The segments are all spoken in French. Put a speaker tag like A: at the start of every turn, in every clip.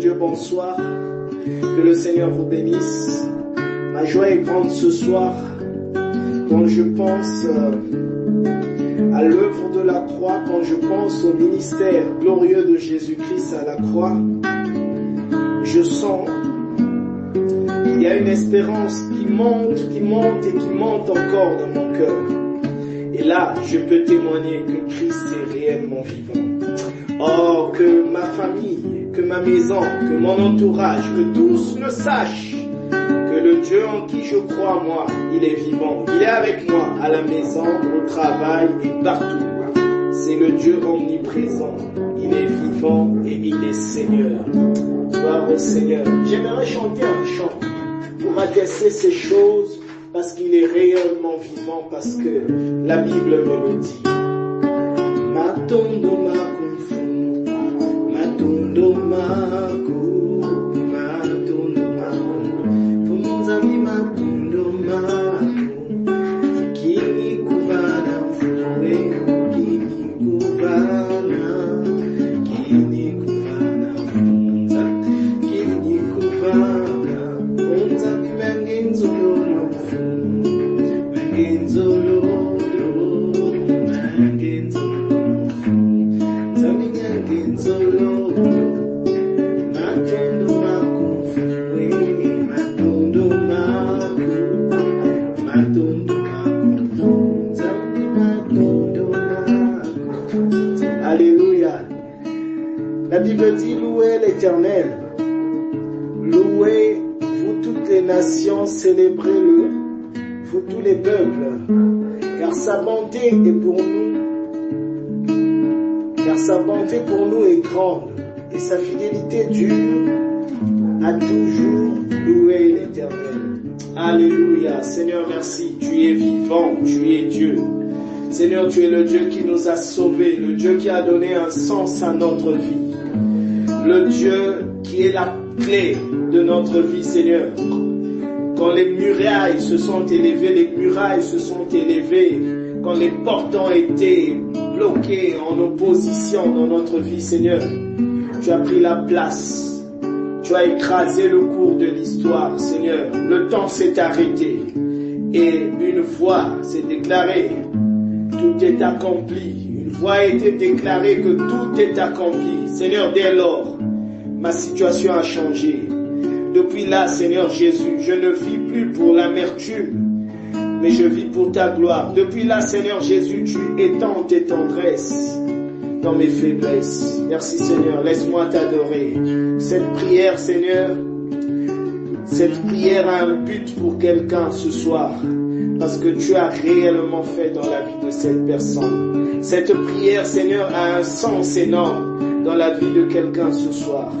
A: Dieu, bonsoir. Que le Seigneur vous bénisse. Ma joie est grande ce soir quand je pense euh, à l'œuvre de la croix, quand je pense au ministère glorieux de Jésus-Christ à la croix. Je sens il y a une espérance qui monte, qui monte et qui monte encore dans mon cœur. Et là, je peux témoigner que Christ est réellement vivant. Oh, que ma famille, que ma maison, que mon entourage, que tous le sachent que le Dieu en qui je crois, moi, il est vivant. Il est avec moi à la maison, au travail et partout. C'est le Dieu omniprésent. Il est vivant et il est Seigneur. Gloire au Seigneur. J'aimerais chanter un chant pour attester ces choses parce qu'il est réellement vivant, parce que la Bible me le dit. aku Alléluia. La Bible dit louez l'éternel. Louez, vous toutes les nations, célébrez-le, vous tous les peuples, car sa bonté est pour nous, car sa bonté pour nous est grande, et sa fidélité dure à toujours. Louez l'éternel. Alléluia. Seigneur, merci. Tu es vivant, tu es Dieu. Seigneur, tu es le Dieu qui nous a sauvés, le Dieu qui a donné un sens à notre vie, le Dieu qui est la clé de notre vie, Seigneur. Quand les murailles se sont élevées, les murailles se sont élevées, quand les portes ont été bloquées en opposition dans notre vie, Seigneur, tu as pris la place. Tu as écrasé le cours de l'histoire, Seigneur. Le temps s'est arrêté et une voix s'est déclarée tout est accompli. Une voix a été déclarée que tout est accompli. Seigneur, dès lors, ma situation a changé. Depuis là, Seigneur Jésus, je ne vis plus pour l'amertume, mais je vis pour ta gloire. Depuis là, Seigneur Jésus, tu étends tes tendresses dans mes faiblesses. Merci Seigneur, laisse-moi t'adorer. Cette prière, Seigneur, cette prière a un but pour quelqu'un ce soir parce que tu as réellement fait dans la vie de cette personne. Cette prière, Seigneur, a un sens énorme dans la vie de quelqu'un ce soir.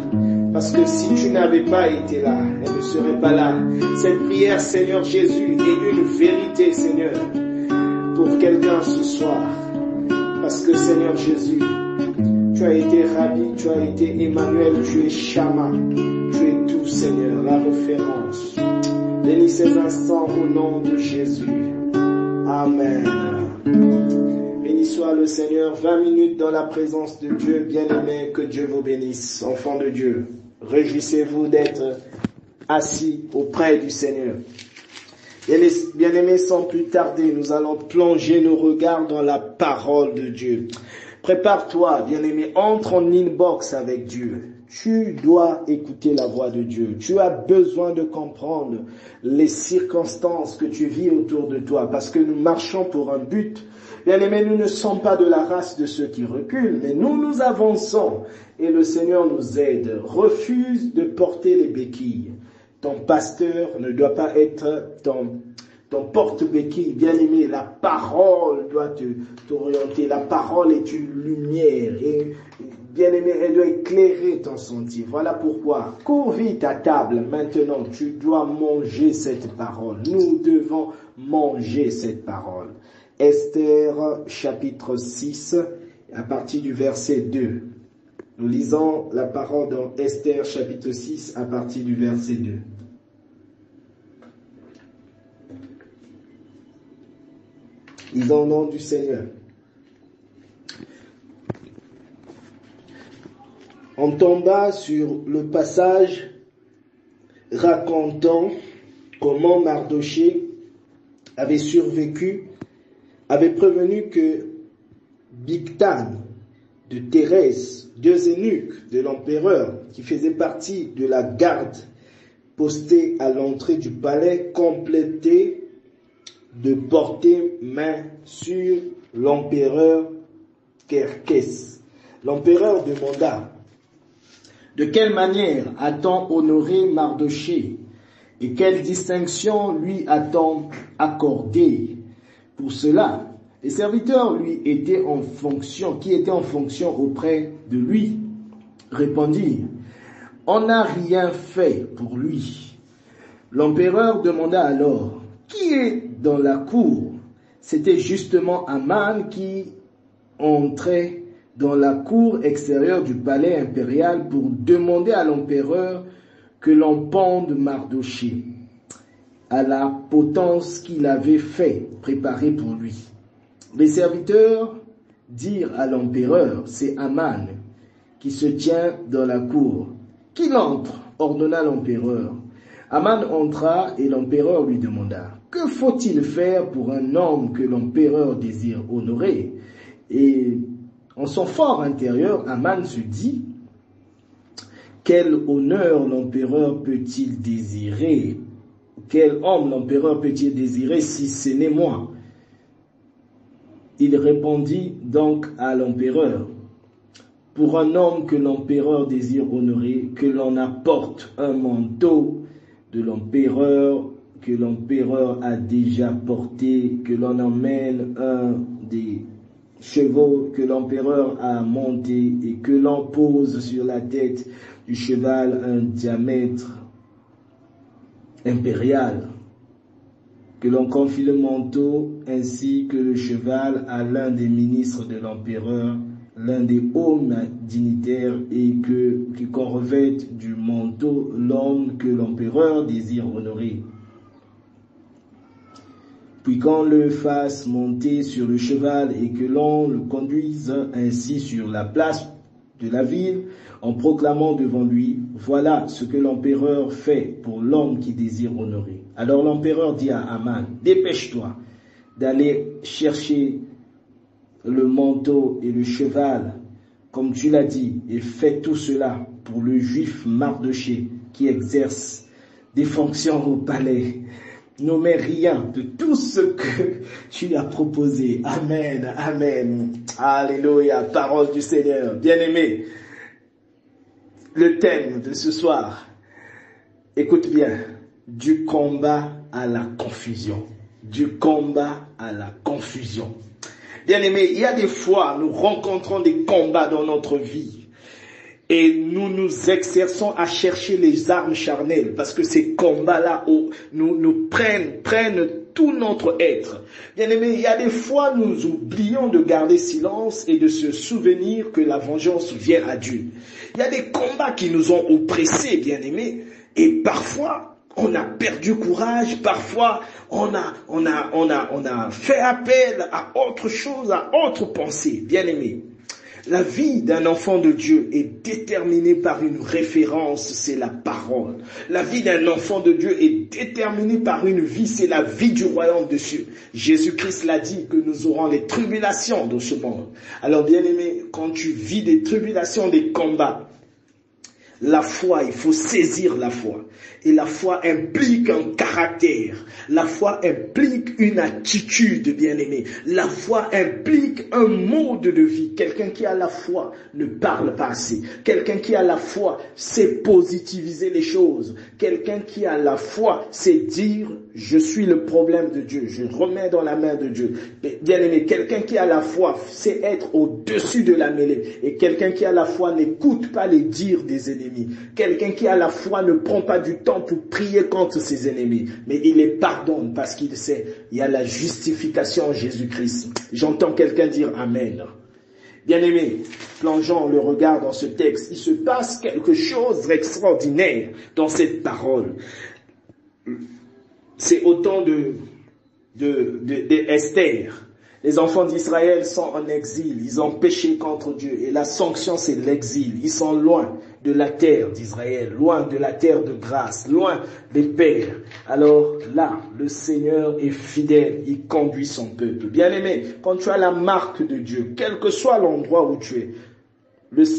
A: Parce que si tu n'avais pas été là, elle ne serait pas là. Cette prière, Seigneur Jésus, est une vérité, Seigneur, pour quelqu'un ce soir. Parce que, Seigneur Jésus, tu as été Rabbi, tu as été Emmanuel, tu es Shama, tu es tout, Seigneur, la référence. Bénis ces instants au nom de Jésus. Amen. Béni soit le Seigneur. 20 minutes dans la présence de Dieu. Bien-aimé, que Dieu vous bénisse. Enfants de Dieu, réjouissez-vous d'être assis auprès du Seigneur. Bien-aimés, sans plus tarder, nous allons plonger nos regards dans la parole de Dieu. Prépare-toi, bien-aimé, entre en inbox avec Dieu. Tu dois écouter la voix de Dieu. Tu as besoin de comprendre les circonstances que tu vis autour de toi parce que nous marchons pour un but. Bien-aimés, nous ne sommes pas de la race de ceux qui reculent, mais nous nous avançons et le Seigneur nous aide. Refuse de porter les béquilles. Ton pasteur ne doit pas être ton, porte-béquille. Bien-aimé, la parole doit te, t'orienter. La parole est une lumière Bien-aimé, elle doit éclairer ton sentier. Voilà pourquoi. Cours vite à table. Maintenant, tu dois manger cette parole. Nous devons manger cette parole. Esther chapitre 6, à partir du verset 2. Nous lisons la parole dans Esther chapitre 6, à partir du verset 2. Lisons au nom du Seigneur. On tomba sur le passage racontant comment Mardoché avait survécu, avait prévenu que Bigtan de Thérèse, deux eunuques de l'empereur qui faisaient partie de la garde postée à l'entrée du palais, complétaient de porter main sur l'empereur Kerkès. L'empereur demanda de quelle manière a-t-on honoré Mardoché et quelle distinction lui a-t-on accordé Pour cela, les serviteurs lui étaient en fonction, qui étaient en fonction auprès de lui, répondirent, on n'a rien fait pour lui. L'empereur demanda alors, qui est dans la cour C'était justement Aman qui entrait dans la cour extérieure du palais impérial pour demander à l'empereur que l'on pende Mardoché à la potence qu'il avait fait préparer pour lui. Les serviteurs dirent à l'empereur, c'est Aman qui se tient dans la cour. Qu'il entre, ordonna l'empereur. Aman entra et l'empereur lui demanda, que faut-il faire pour un homme que l'empereur désire honorer? Et en son fort intérieur, Aman se dit, quel honneur l'empereur peut-il désirer? Quel homme l'empereur peut-il désirer si ce n'est moi? Il répondit donc à l'empereur, pour un homme que l'empereur désire honorer, que l'on apporte un manteau de l'empereur que l'empereur a déjà porté, que l'on emmène un des chevaux que l'empereur a monté et que l'on pose sur la tête du cheval un diamètre impérial, que l'on confie le manteau ainsi que le cheval à l'un des ministres de l'empereur, l'un des hauts dignitaires et que qu'on revête du manteau l'homme que l'empereur désire honorer. Puis qu'on le fasse monter sur le cheval et que l'on le conduise ainsi sur la place de la ville en proclamant devant lui, voilà ce que l'empereur fait pour l'homme qui désire honorer. Alors l'empereur dit à Aman, dépêche-toi d'aller chercher le manteau et le cheval, comme tu l'as dit, et fais tout cela pour le juif Mardoché qui exerce des fonctions au palais n'omet rien de tout ce que tu as proposé. Amen, amen. Alléluia, parole du Seigneur. Bien-aimé, le thème de ce soir, écoute bien, du combat à la confusion. Du combat à la confusion. Bien-aimé, il y a des fois, nous rencontrons des combats dans notre vie et nous nous exerçons à chercher les armes charnelles parce que ces combats-là nous, nous prennent, prennent tout notre être. Bien aimé, il y a des fois nous oublions de garder silence et de se souvenir que la vengeance vient à Dieu. Il y a des combats qui nous ont oppressés, bien aimé, et parfois on a perdu courage, parfois on a, on a fait appel à autre chose, à autre pensée, bien aimé. La vie d'un enfant de Dieu est déterminée par une référence, c'est la parole. La vie d'un enfant de Dieu est déterminée par une vie, c'est la vie du royaume de Dieu. Jésus-Christ l'a dit que nous aurons les tribulations dans ce monde. Alors bien aimé, quand tu vis des tribulations, des combats, la foi, il faut saisir la foi. Et la foi implique un caractère. La foi implique une attitude, bien aimé. La foi implique un mode de vie. Quelqu'un qui a la foi ne parle pas assez. Quelqu'un qui a la foi sait positiviser les choses. Quelqu'un qui a la foi sait dire, je suis le problème de Dieu. Je remets dans la main de Dieu. Bien aimé, quelqu'un qui a la foi sait être au-dessus de la mêlée. Et quelqu'un qui a la foi n'écoute pas les dires des ennemis. Quelqu'un qui a la foi ne prend pas du temps pour prier contre ses ennemis, mais il les pardonne parce qu'il sait, il y a la justification en Jésus-Christ. J'entends quelqu'un dire Amen. Bien-aimé, plongeons le regard dans ce texte. Il se passe quelque chose d'extraordinaire dans cette parole. C'est autant de, de, de, Esther. Les enfants d'Israël sont en exil, ils ont péché contre Dieu et la sanction c'est l'exil. Ils sont loin de la terre d'Israël, loin de la terre de grâce, loin des pères. Alors là, le Seigneur est fidèle, il conduit son peuple. Bien aimé, quand tu as la marque de Dieu, quel que soit l'endroit où tu es,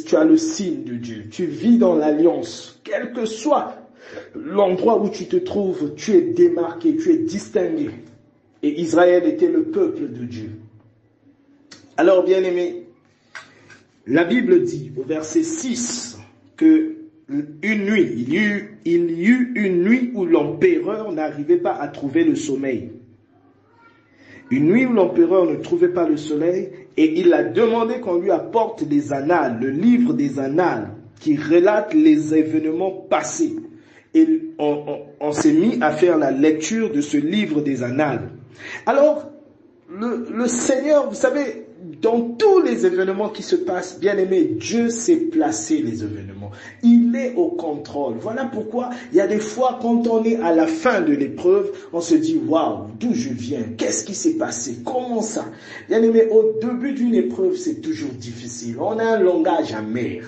A: tu as le signe de Dieu, tu vis dans l'alliance, quel que soit l'endroit où tu te trouves, tu es démarqué, tu es distingué. Et Israël était le peuple de Dieu. Alors, bien aimé, la Bible dit au verset 6 que une nuit, il y eut, une nuit où l'empereur n'arrivait pas à trouver le sommeil. Une nuit où l'empereur ne trouvait pas le soleil et il a demandé qu'on lui apporte des annales, le livre des annales qui relate les événements passés. Et on s'est mis à faire la lecture de ce livre des annales. Alors, le, Seigneur, vous savez, dans tous les événements qui se passent, bien aimé, Dieu sait placer les événements. Il est au contrôle. Voilà pourquoi il y a des fois quand on est à la fin de l'épreuve, on se dit, waouh, d'où je viens? Qu'est-ce qui s'est passé? Comment ça? Bien aimé, au début d'une épreuve, c'est toujours difficile. On a un langage amer.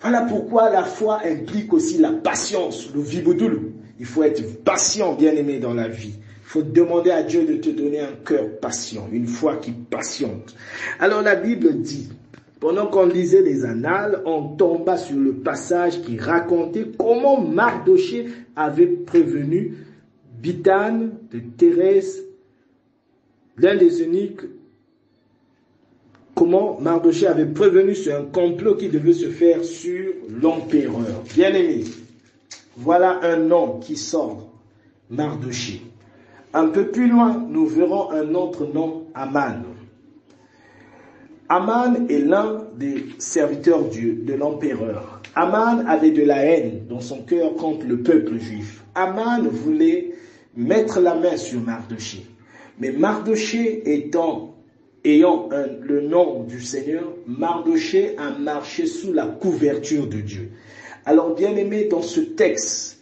A: Voilà pourquoi la foi implique aussi la patience, le viboudoulou. Il faut être patient, bien aimé, dans la vie. Faut demander à Dieu de te donner un cœur patient, une foi qui patiente. Alors la Bible dit, pendant qu'on lisait les annales, on tomba sur le passage qui racontait comment Mardoché avait prévenu Bitan de Thérèse, l'un des uniques, comment Mardoché avait prévenu sur un complot qui devait se faire sur l'empereur. Bien aimé, voilà un nom qui sort, Mardoché. Un peu plus loin, nous verrons un autre nom, Aman. Aman est l'un des serviteurs de l'empereur. Aman avait de la haine dans son cœur contre le peuple juif. Aman voulait mettre la main sur Mardoché. Mais Mardoché étant, ayant le nom du Seigneur, Mardoché a marché sous la couverture de Dieu. Alors bien aimé, dans ce texte,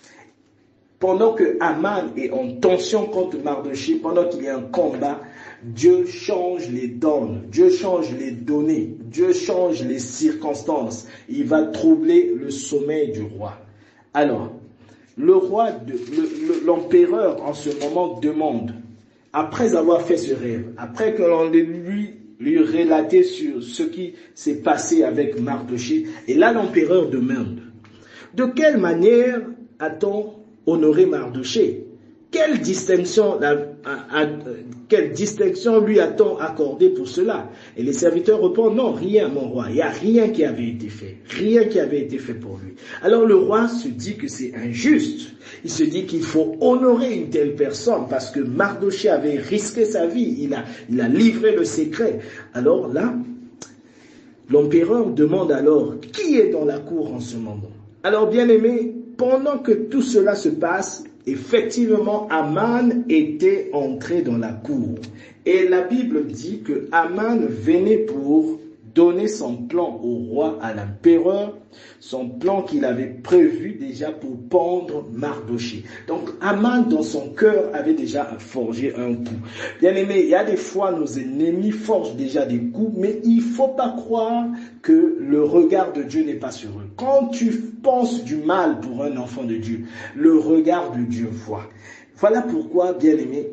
A: pendant que Aman est en tension contre Mardoché, pendant qu'il y a un combat, Dieu change les dons, Dieu change les données, Dieu change les circonstances. Il va troubler le sommeil du roi. Alors, le roi, l'empereur en ce moment demande, après avoir fait ce rêve, après que l'on lui lui relaté sur ce qui s'est passé avec Mardoché, et là l'empereur demande, de quelle manière a-t-on honorer Mardoché. Quelle distinction, quelle distinction lui a-t-on accordé pour cela? Et les serviteurs répondent, non, rien, mon roi, il n'y a rien qui avait été fait, rien qui avait été fait pour lui. Alors le roi se dit que c'est injuste, il se dit qu'il faut honorer une telle personne parce que Mardoché avait risqué sa vie, il a, il a livré le secret. Alors là, l'empereur demande alors, qui est dans la cour en ce moment? Alors bien aimé, pendant que tout cela se passe, effectivement, Aman était entré dans la cour. Et la Bible dit que Aman venait pour donner son plan au roi, à l'empereur, son plan qu'il avait prévu déjà pour pendre Mardoché. Donc Aman, dans son cœur, avait déjà forgé un coup. Bien aimé, il y a des fois nos ennemis forgent déjà des coups, mais il faut pas croire que le regard de Dieu n'est pas sur eux. Quand tu penses du mal pour un enfant de Dieu, le regard de Dieu voit. Voilà pourquoi, bien aimé,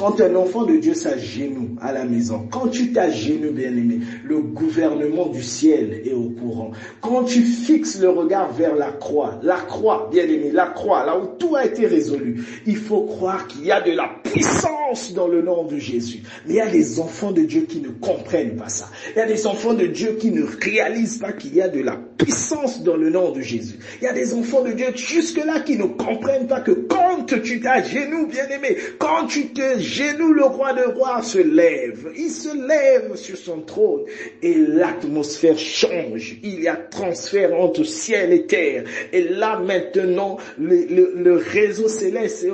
A: quand un enfant de Dieu s'agenouille à la maison, quand tu t'agenouilles, bien-aimé, le gouvernement du ciel est au courant. Quand tu fixes le regard vers la croix, la croix, bien-aimé, la croix, là où tout a été résolu, il faut croire qu'il y a de la puissance dans le nom de Jésus. Mais il y a des enfants de Dieu qui ne comprennent pas ça. Il y a des enfants de Dieu qui ne réalisent pas qu'il y a de la puissance dans le nom de Jésus. Il y a des enfants de Dieu jusque-là qui ne comprennent pas que quand tu t'agenouilles, bien-aimé, quand tu te nous, le roi de rois se lève. Il se lève sur son trône et l'atmosphère change. Il y a transfert entre ciel et terre. Et là maintenant, le, réseau céleste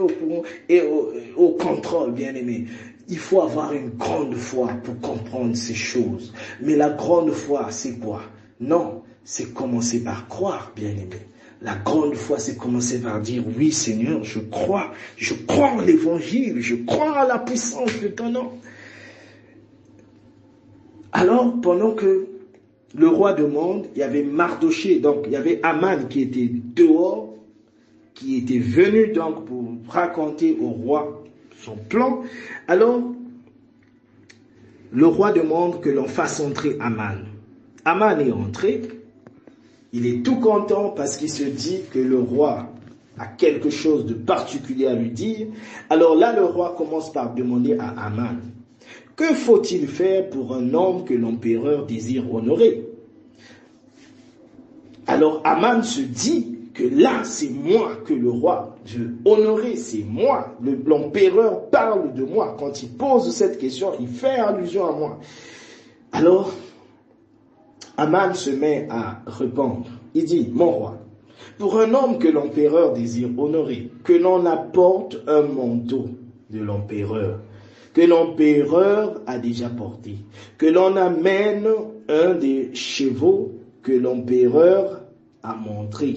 A: est au, au contrôle, bien aimé. Il faut avoir une grande foi pour comprendre ces choses. Mais la grande foi, c'est quoi? Non, c'est commencer par croire, bien aimé. La grande foi, c'est commencer par dire, oui Seigneur, je crois, je crois en l'évangile, je crois à la puissance de ton nom. Alors, pendant que le roi demande, il y avait Mardoché, donc il y avait Aman qui était dehors, qui était venu donc pour raconter au roi son plan. Alors, le roi demande que l'on fasse entrer Aman. Aman est entré, il est tout content parce qu'il se dit que le roi a quelque chose de particulier à lui dire. Alors là, le roi commence par demander à Aman, que faut-il faire pour un homme que l'empereur désire honorer? Alors Aman se dit que là, c'est moi que le roi veut honorer, c'est moi. L'empereur parle de moi. Quand il pose cette question, il fait allusion à moi. Alors, Aman se met à répondre. Il dit, mon roi, pour un homme que l'empereur désire honorer, que l'on apporte un manteau de l'empereur, que l'empereur a déjà porté, que l'on amène un des chevaux que l'empereur a montré,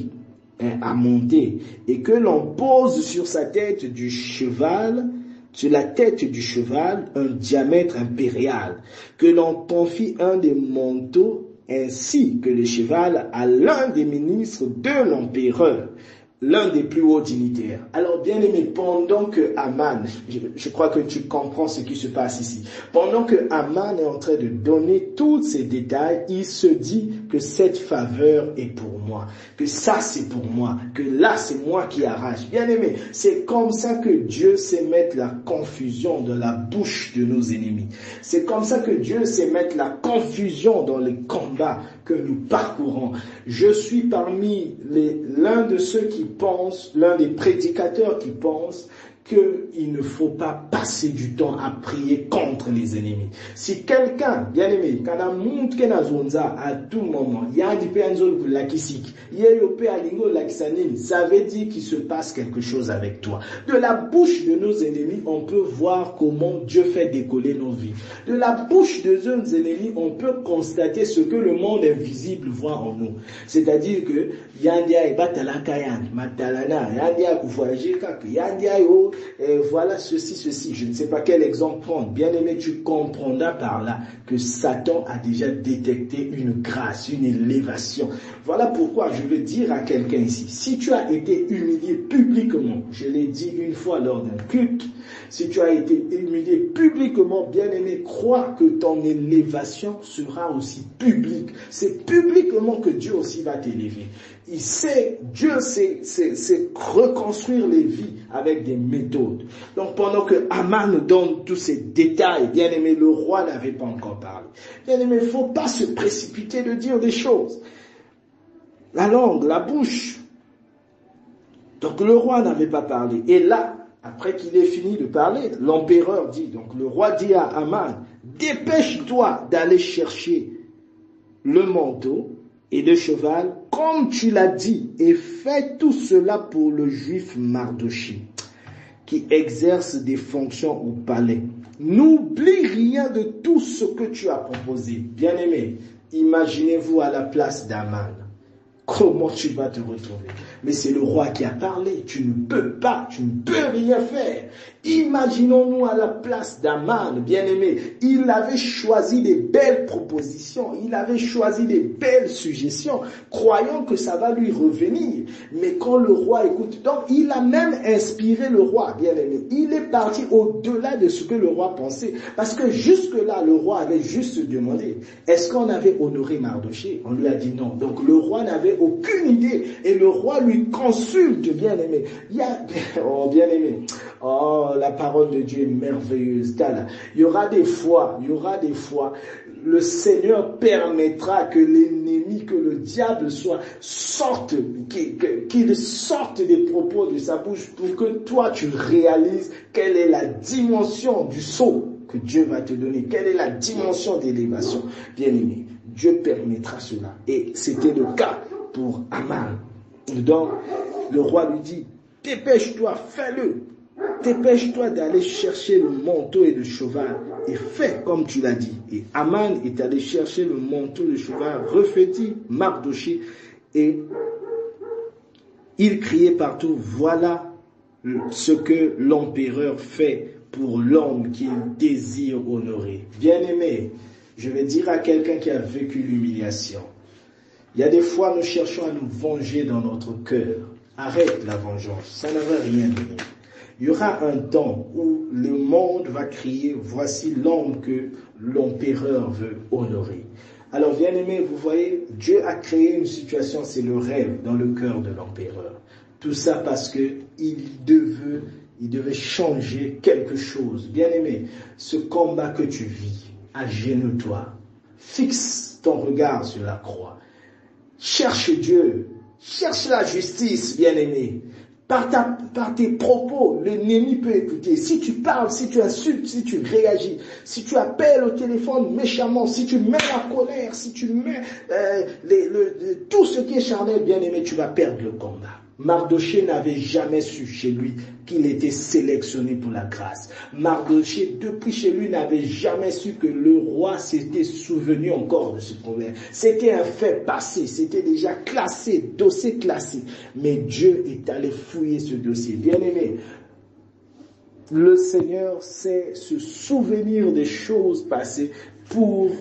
A: à monter et que l'on pose sur sa tête du cheval, sur la tête du cheval, un diamètre impérial, que l'on confie un des manteaux ainsi que le cheval à l'un des ministres de l'empereur l'un des plus hauts dignitaires. Alors, bien aimé, pendant que Aman, je, crois que tu comprends ce qui se passe ici, pendant que Aman est en train de donner tous ces détails, il se dit que cette faveur est pour moi, que ça c'est pour moi, que là c'est moi qui arrache. Bien aimé, c'est comme ça que Dieu sait mettre la confusion dans la bouche de nos ennemis. C'est comme ça que Dieu sait mettre la confusion dans les combats que nous parcourons. Je suis parmi l'un de ceux qui pensent, l'un des prédicateurs qui pensent qu'il ne faut pas passer du temps à prier contre les ennemis. Si quelqu'un, bien aimé, quand a monte zonza à tout moment, il y a un lakisik, il y a alingo lakisanini, ça veut dire qu'il se passe quelque chose avec toi. De la bouche de nos ennemis, on peut voir comment Dieu fait décoller nos vies. De la bouche de nos ennemis, on peut constater ce que le monde invisible voit en nous. C'est-à-dire que yandia e batalakayan, matalana, yandia kufuajika, yandia yo et voilà ceci, ceci. Je ne sais pas quel exemple prendre. Bien aimé, tu comprendras par là que Satan a déjà détecté une grâce, une élévation. Voilà pourquoi je veux dire à quelqu'un ici, si tu as été humilié publiquement, je l'ai dit une fois lors d'un culte, si tu as été humilié publiquement, bien aimé, crois que ton élévation sera aussi publique. C'est publiquement que Dieu aussi va t'élever il sait, Dieu sait, reconstruire les vies avec des méthodes. Donc pendant que Aman donne tous ces détails, bien aimé, le roi n'avait pas encore parlé. Bien aimé, il ne faut pas se précipiter de dire des choses. La langue, la bouche. Donc le roi n'avait pas parlé. Et là, après qu'il ait fini de parler, l'empereur dit, donc le roi dit à Aman, dépêche-toi d'aller chercher le manteau et le cheval, comme tu l'as dit, et fais tout cela pour le juif Mardoché, qui exerce des fonctions au palais. N'oublie rien de tout ce que tu as proposé. Bien-aimé, imaginez-vous à la place d'Aman. Comment tu vas te retrouver Mais c'est le roi qui a parlé. Tu ne peux pas, tu ne peux rien faire. Imaginons-nous à la place d'Aman, bien-aimé. Il avait choisi des belles propositions, il avait choisi des belles suggestions, croyant que ça va lui revenir. Mais quand le roi écoute, donc il a même inspiré le roi, bien-aimé. Il est parti au-delà de ce que le roi pensait. Parce que jusque-là, le roi avait juste demandé, est-ce qu'on avait honoré Mardoché On lui a dit non. Donc le roi n'avait aucune idée. Et le roi lui consulte, bien-aimé. Oh, bien-aimé. Oh, la parole de Dieu est merveilleuse. Il y aura des fois, il y aura des fois, le Seigneur permettra que l'ennemi, que le diable soit sorte, qu'il sorte des propos de sa bouche pour que toi tu réalises quelle est la dimension du saut que Dieu va te donner, quelle est la dimension d'élévation. Bien aimé, Dieu permettra cela. Et c'était le cas pour Aman. Donc, le roi lui dit, dépêche-toi, fais-le. Dépêche-toi d'aller chercher le manteau et le cheval et fais comme tu l'as dit. Et Aman est allé chercher le manteau et le cheval reféti, Mardoché, et il criait partout, voilà ce que l'empereur fait pour l'homme qu'il désire honorer. Bien-aimé, Je vais dire à quelqu'un qui a vécu l'humiliation. Il y a des fois, nous cherchons à nous venger dans notre cœur. Arrête la vengeance, ça ne va rien donner. Il y aura un temps où le monde va crier, voici l'homme que l'empereur veut honorer. Alors, bien aimé, vous voyez, Dieu a créé une situation, c'est le rêve dans le cœur de l'empereur. Tout ça parce que il devait, il devait changer quelque chose. Bien aimé, ce combat que tu vis, agenouille-toi, fixe ton regard sur la croix, cherche Dieu, cherche la justice, bien aimé. Par, par, tes propos, l'ennemi peut écouter. Si tu parles, si tu insultes, si tu réagis, si tu appelles au téléphone méchamment, si tu mets la colère, si tu mets euh, tout ce qui est charnel, bien aimé, tu vas perdre le combat. Mardoché n'avait jamais su chez lui qu'il était sélectionné pour la grâce. Mardoché, depuis chez lui, n'avait jamais su que le roi s'était souvenu encore de ce problème. C'était un fait passé, c'était déjà classé, dossier classé. Mais Dieu est allé fouiller ce dossier. Bien aimé, le Seigneur sait se souvenir des choses passées pour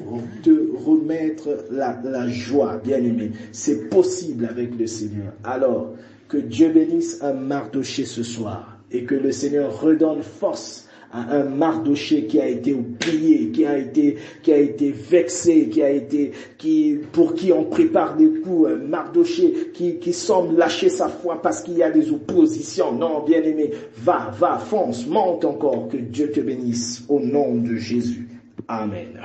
A: te remettre la, la joie, bien aimé. C'est possible avec le Seigneur. Alors, que Dieu bénisse un Mardoché ce soir et que le Seigneur redonne force à un Mardoché qui a été oublié, qui a été, qui a été vexé, qui a été, qui, pour qui on prépare des coups, un Mardoché qui, qui semble lâcher sa foi parce qu'il y a des oppositions. Non, bien aimé, va, va, fonce, monte encore, que Dieu te bénisse au nom de Jésus. Amen.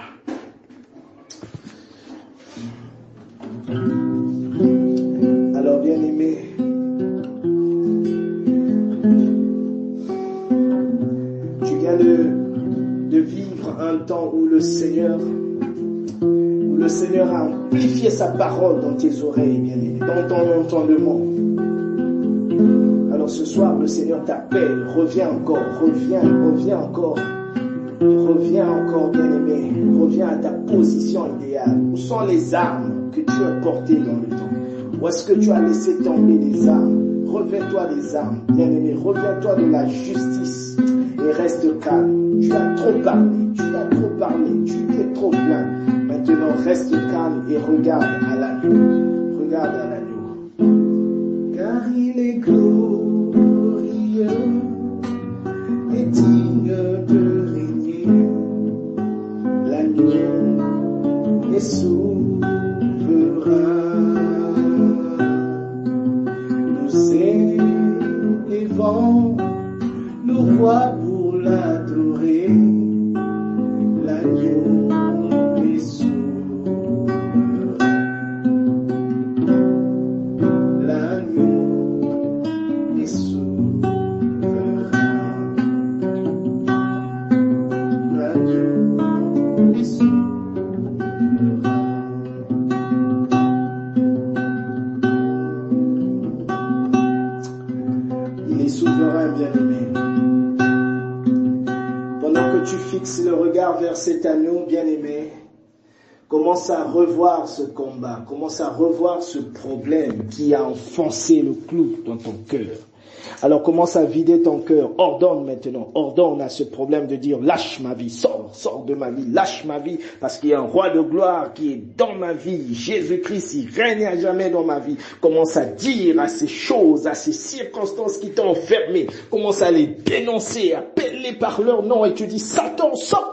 A: Un temps où le Seigneur, où le Seigneur a amplifié sa parole dans tes oreilles, bien aimé, dans ton entendement. Alors ce soir, le Seigneur t'appelle, reviens encore, reviens, reviens encore, reviens encore, bien aimé, reviens à ta position idéale. Où sont les armes que tu as portées dans le temps? Où est-ce que tu as laissé tomber les armes? Reviens-toi des armes, bien aimé, reviens-toi de la justice et reste calme. Tu as trop parlé, parlé, tu es trop plein. Maintenant, reste calme et regarde à l'agneau. Regarde à l'agneau. Car il est glorieux commence à revoir ce combat, commence à revoir ce problème qui a enfoncé le clou dans ton cœur. Alors commence à vider ton cœur. Ordonne maintenant. Ordonne à ce problème de dire lâche ma vie, sors, sors de ma vie, lâche ma vie, parce qu'il y a un roi de gloire qui est dans ma vie. Jésus-Christ, il règne à jamais dans ma vie. Commence à dire à ces choses, à ces circonstances qui t'ont enfermé. Commence à les dénoncer, appelle-les par leur nom et tu dis Satan, sors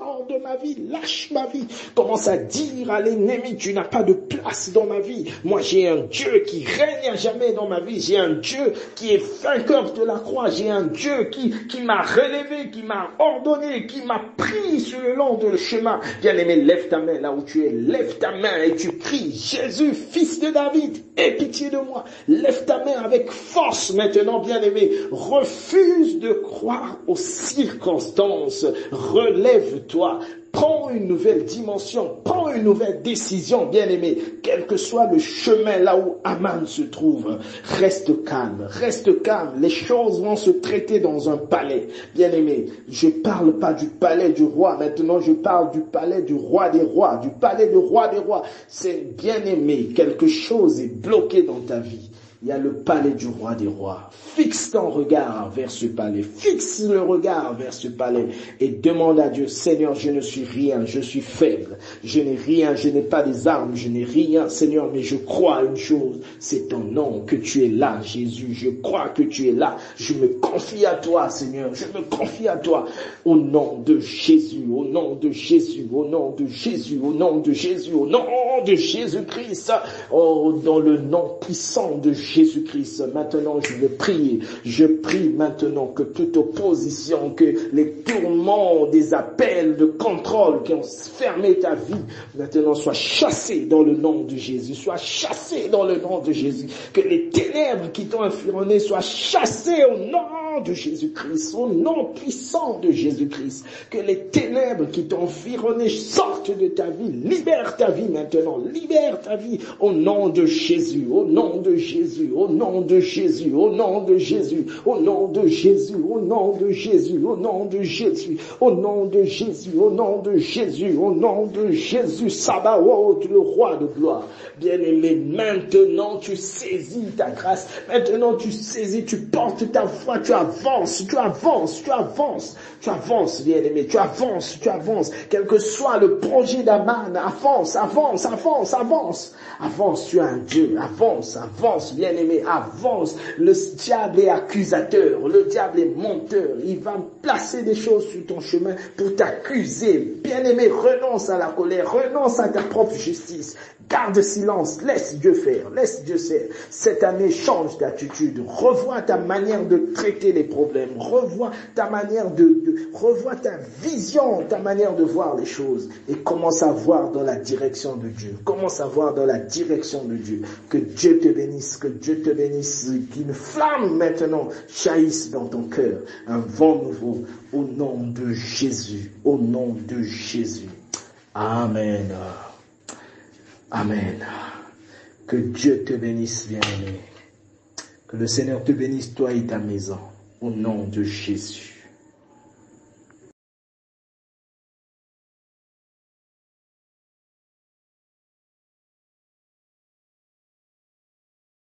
A: vie, lâche ma vie. Commence à dire à l'ennemi, tu n'as pas de place dans ma vie. Moi, j'ai un Dieu qui règne à jamais dans ma vie. J'ai un Dieu qui est vainqueur de la croix. J'ai un Dieu qui, qui m'a relevé, qui m'a ordonné, qui m'a pris sur le long de chemin. Bien aimé, lève ta main là où tu es. Lève ta main et tu cries, Jésus, fils de David, aie pitié de moi. Lève ta main avec force maintenant, bien aimé. Refuse de croire aux circonstances. Relève-toi. Prends une nouvelle dimension, prends une nouvelle décision, bien-aimé, quel que soit le chemin là où Aman se trouve. Reste calme, reste calme. Les choses vont se traiter dans un palais. Bien-aimé, je parle pas du palais du roi, maintenant je parle du palais du roi des rois, du palais du roi des rois. C'est bien-aimé, quelque chose est bloqué dans ta vie. Il y a le palais du roi des rois. Fixe ton regard vers ce palais. Fixe le regard vers ce palais et demande à Dieu, Seigneur, je ne suis rien, je suis faible. Je n'ai rien, je n'ai pas des armes, je n'ai rien, Seigneur, mais je crois à une chose, c'est ton nom que tu es là, Jésus. Je crois que tu es là. Je me confie à toi, Seigneur. Je me confie à toi. Au nom de Jésus, au nom de Jésus, au nom de Jésus, au nom de Jésus, au nom de Jésus-Christ. Oh, dans le nom puissant de Jésus-Christ. Maintenant, je vais prier. Je prie maintenant que toute opposition, que les tourments des appels de contrôle qui ont fermé ta vie, maintenant soient chassés dans le nom de Jésus. Soient chassés dans le nom de Jésus. Que les ténèbres qui t'ont environné soient chassées au nom de Jésus-Christ, au nom puissant de Jésus-Christ. Que les ténèbres qui t'ont environné sortent de ta vie. Libère ta vie maintenant. Libère ta vie au nom de Jésus, au nom de Jésus, au nom de Jésus, au nom de Jésus, au nom de Jésus, au nom de Jésus, au nom de Jésus, au nom de Jésus, au nom de Jésus, au nom de Jésus, Sabaoth, le roi de gloire. Bien-aimé, maintenant tu saisis ta grâce, maintenant tu saisis, tu portes ta foi, tu avances, tu avances, tu avances, tu avances, bien-aimé, tu avances, tu avances, quel que soit le projet d'Aman, avance, avance, avance, avance, avance, tu as un Dieu, avance, avance, bien-aimé, avance. Le diable est accusateur, le diable est menteur, il va placer des choses sur ton chemin pour t'accuser. Bien-aimé, renonce à la colère, renonce à ta propre justice, Garde silence, laisse Dieu faire, laisse Dieu faire. Cette année, change d'attitude, revois ta manière de traiter les problèmes, revois ta manière de, revois ta vision, ta manière de voir les choses et commence à voir dans la direction de Dieu. Commence à voir dans la direction de Dieu. Que Dieu te bénisse, que Dieu te bénisse, qu'une flamme maintenant jaillisse dans ton cœur, un vent nouveau au nom de Jésus, au nom de Jésus. Amen. Amen. Que Dieu te bénisse, bien-aimé. Que le Seigneur te bénisse, toi et ta maison, au nom de Jésus.